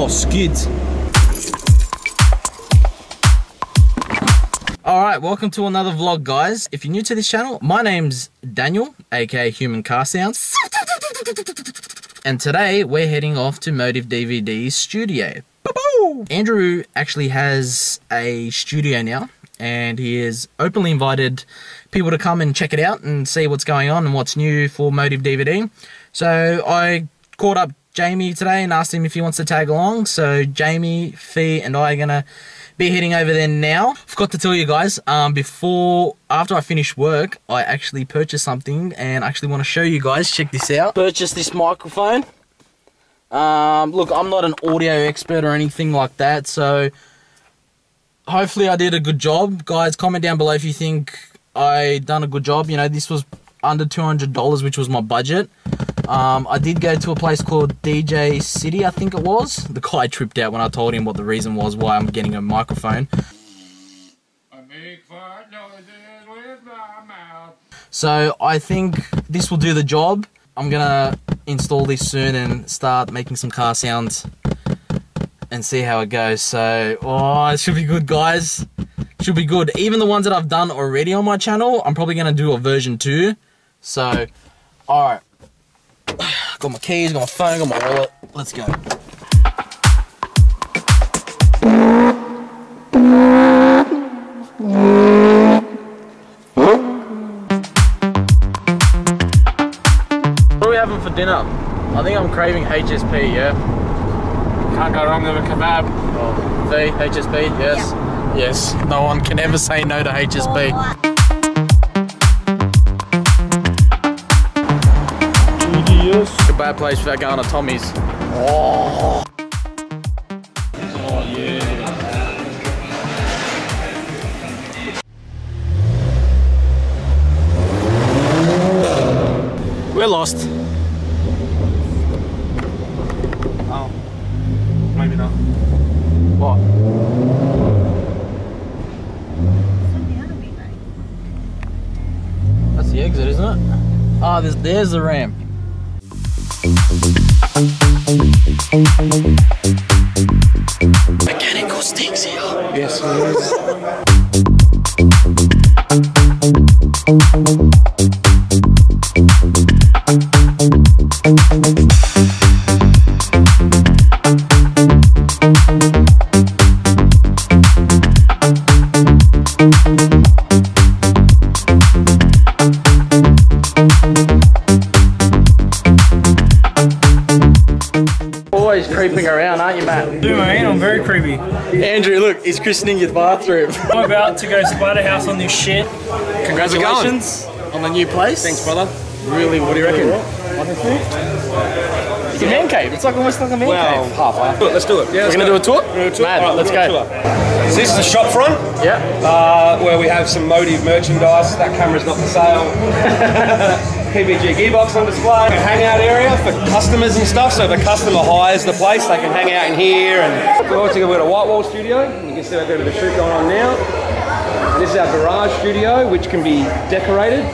Oh. Alright, welcome to another vlog, guys. If you're new to this channel, my name's Daniel, aka Human Car Sounds. And today, we're heading off to Motive DVD's studio. Andrew actually has a studio now, and he has openly invited people to come and check it out and see what's going on and what's new for Motive DVD. So I caught up Jamie today and asked him if he wants to tag along. So Jamie, Fee, and I are gonna be heading over there now. Forgot to tell you guys, um, before, after I finish work, I actually purchased something and actually want to show you guys. Check this out. Purchased this microphone. Um, look, I'm not an audio expert or anything like that, so hopefully I did a good job. Guys, comment down below if you think I done a good job. You know, this was under $200, which was my budget. Um, I did go to a place called DJ City, I think it was. The guy tripped out when I told him what the reason was why I'm getting a microphone. So I think this will do the job. I'm gonna install this soon and start making some car sounds and see how it goes. So, oh, it should be good, guys. Should be good. Even the ones that I've done already on my channel, I'm probably gonna do a version two. So, all right. Got my keys, got my phone, got my wallet. Let's go. What are we having for dinner? I think I'm craving HSP, yeah? Can't go wrong with a kebab. Oh, V, HSP, yes? Yes, no one can ever say no to HSP. Bad place for that going to Tommy's. Oh. We're lost. Oh. Maybe not. What? That's the exit, isn't it? Ah, there's there's the ramp. Mechanical stinks here. Yes, it is. Look, he's christening your bathroom. I'm about to go spider house on this shit. Congratulations on the new place. Thanks, brother. Really, what do you reckon? It's a man cave. It's like almost like a man Well, cave. Halfway. Let's do it. Yeah, We're gonna do a tour. Mad, Alright, let's we'll do go. a tour. So this is the shop front, Yeah. uh, where we have some Motive merchandise. That camera's not for sale. PPG gearbox on display. A hangout area for customers and stuff. So if a customer hires the place, they can hang out in here. And we've also got a white wall studio. You can see I've got a bit of a shoot going on now. This is our garage studio, which can be decorated.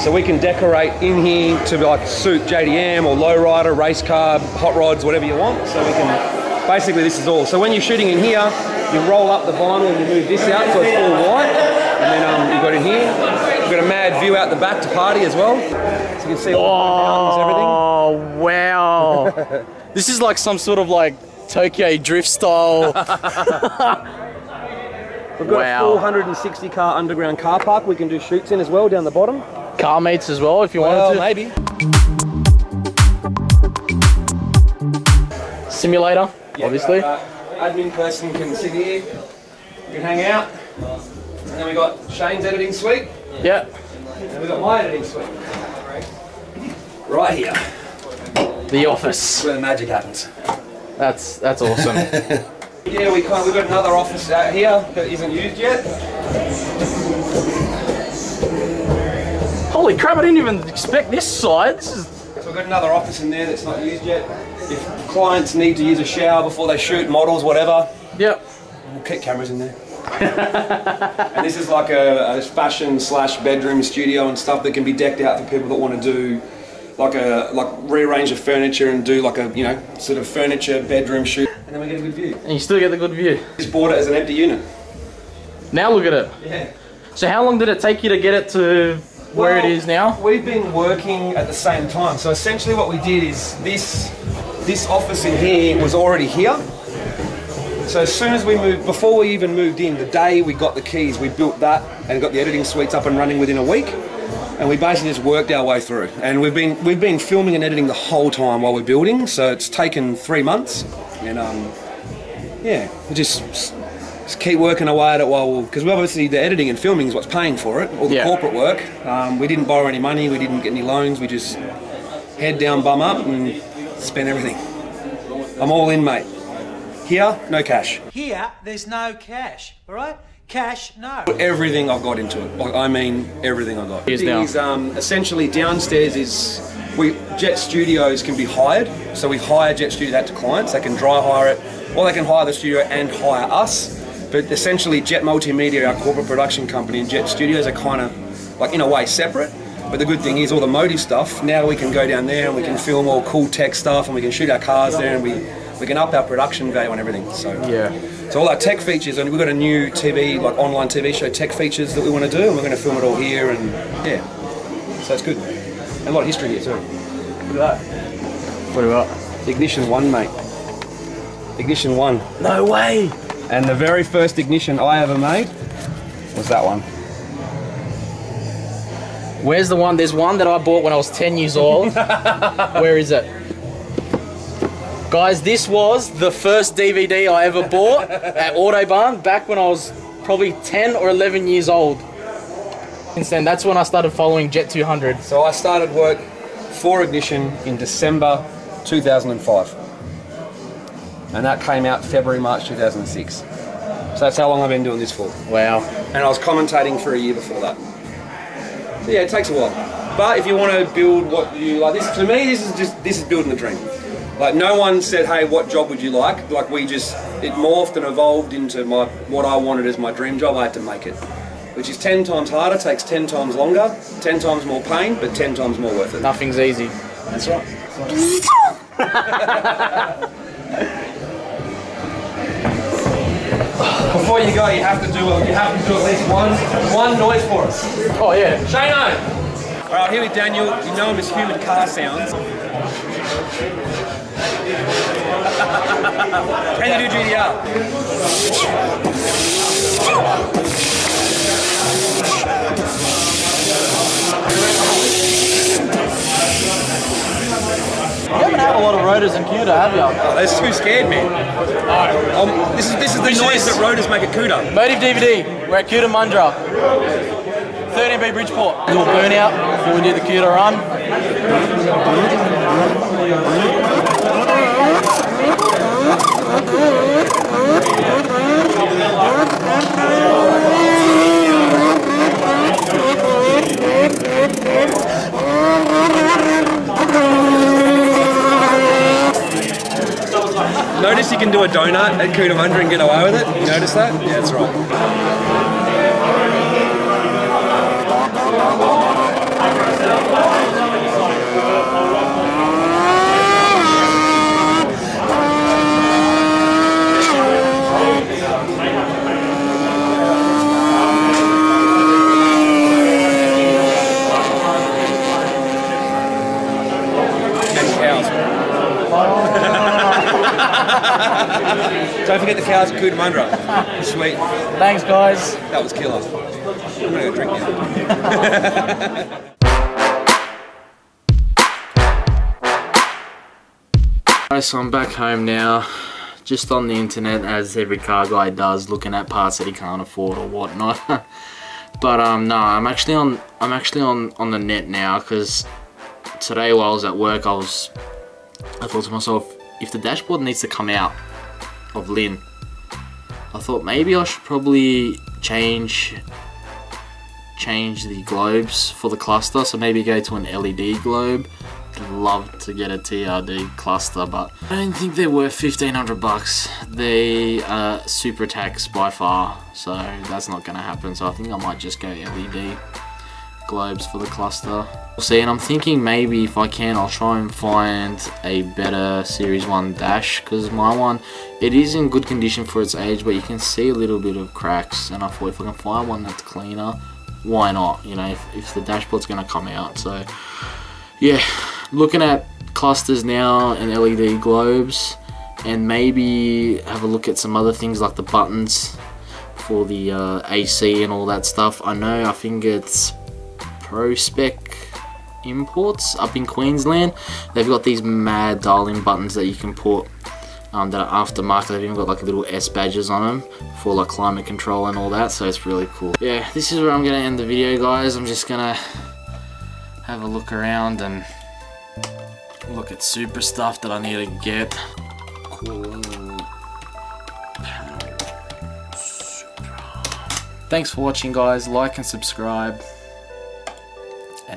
So we can decorate in here to like suit JDM or lowrider, race car, hot rods, whatever you want. So we can basically this is all. So when you're shooting in here, you roll up the vinyl and you move this out so it's all white. And then um, you've got in here, got a mad view out the back to party as well. So you can see all the mountains, everything. Oh wow! this is like some sort of like Tokyo drift style. We've got Wow. a 460 car underground car park we can do shoots in as well down the bottom. Car meets as well if you Well, wanted to. maybe. Simulator, obviously. Uh, admin person can sit here, you can hang out. And then we got Shane's editing suite, Yeah. and we got my editing suite. Right here, The office. where the magic happens. That's that's awesome. Yeah, we kind we've got another office out here that isn't used yet. Holy crap! I didn't even expect this side. This is So we've got another office in there that's not used yet. If clients need to use a shower before they shoot models, whatever, yep. we'll keep cameras in there. and this is like a, a fashion slash bedroom studio and stuff that can be decked out for people that want to do like a like rearrange the furniture and do like a you know sort of furniture bedroom shoot. and then we get a good view. And you still get the good view. Just bought it as an empty unit. Now look at it. Yeah. So how long did it take you to get it to where it Well, is now? We've been working at the same time. So essentially what we did is this this office in here was already here. So as soon as we moved, before we even moved in, the day we got the keys, we built that and got the editing suites up and running within a week. And we basically just worked our way through. And we've been we've been filming and editing the whole time while we're building. So it's taken three months. And um, yeah, we just just keep working away at it while we're because we obviously the editing and filming is what's paying for it, all the Yeah. corporate work. Um, we didn't borrow any money, we didn't get any loans, we just head down, bum up, and spend everything. I'm all in, mate. Here, no cash. Here, there's no cash, all right? Cash, no. Everything I've got into it. Like I mean, everything I've got. Here's Thing now. is, um, essentially downstairs is we Jet Studios can be hired. So we hire Jet Studios out to clients. They can dry hire it, or they can hire the studio and hire us. But essentially, Jet Multimedia, our corporate production company, and Jet Studios are kind of like in a way separate. But the good thing is, all the motive stuff. Now we can go down there and we can film all cool tech stuff, and we can shoot our cars there, and we we can up our production value and everything. So Yeah. so all our tech features, and we've got a new TV, like online TV show tech features that we want to do, and we're going to film it all here, and yeah, so it's good. And a lot of history here too. Look at that. What about? Ignition one, mate. Ignition one. No way. And the very first ignition I ever made was that one. Where's the one? There's one that I bought when I was 10 years old. Where is it? Guys, this was the first DVD I ever bought at Autobahn back when I was probably 10 or 11 years old. Since then, that's when I started following Jet 200. So I started work for Ignition in December 2005. And that came out February, March 2006. So that's how long I've been doing this for. Wow. and I was commentating for a year before that. So yeah, it takes a while. But if you want to build what you like, this to me, this is just this is building a dream. Like no one said, "Hey, what job would you like?" Like we just it morphed and evolved into my what I wanted as my dream job. I had to make it, which is ten times harder, takes ten times longer, ten times more pain, but ten times more worth it. Nothing's easy. That's right. Before you go, you have to do you have to do at least one one noise for us. Oh, yeah. Shano! Alright, here with Daniel. You know him as Human Car Sounds. Can you do GTR? You haven't had a lot of rotors in Coota, have you? Oh, that's too scared, man. Um, this is this is the noise is- that rotors make at Coota. Motive DVD, we're at Cootamundra. 13B Bridgeport. Little burnout before we do the Coota run. Notice you can do a donut at Cootamundra and get away with it. You notice that? Yeah, that's right. And cows. Don't forget the cows at Cootamundra. Sweet. Thanks, guys. That was killer. I'm gonna go drink now. So I'm back home now, just on the internet as every car guy does, looking at parts that he can't afford or whatnot. but um, no, I'm actually on. I'm actually on on the net now because today while I was at work, I was. I thought to myself, if the dashboard needs to come out of Lin, I thought maybe I should probably change change the globes for the cluster. So maybe go to an LED globe I'd love to get a TRD cluster, but I don't think they're worth 1500 bucks. They are super tax by far, so that's not gonna happen. So I think I might just go LED globes for the cluster. See, and I'm thinking maybe if I can, I'll try and find a better Series 1 dash, because my one, it is in good condition for its age, but you can see a little bit of cracks, and I thought if I can find one that's cleaner, why not, you know, if, if the dashboard's going to come out, so, yeah, looking at clusters now and LED globes, and maybe have a look at some other things like the buttons for the uh, AC and all that stuff. I know, I think it's ProSpec Imports up in Queensland. They've got these mad dialing buttons that you can put um, that are aftermarket. They've even got like little S badges on them for like climate control and all that, so it's really cool. Yeah, this is where I'm gonna end the video, guys. I'm just gonna have a look around and look at super stuff that I need to get. Cool. Thanks for watching guys, like and subscribe,